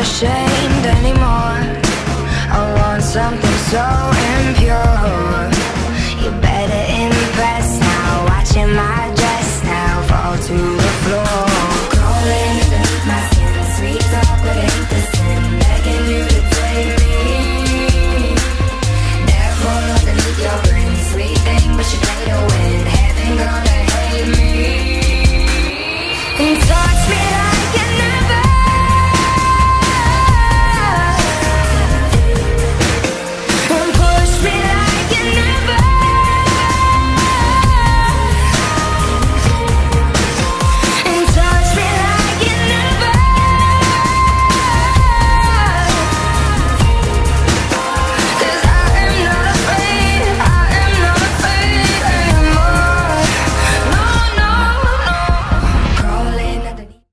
ashamed anymore. I want something so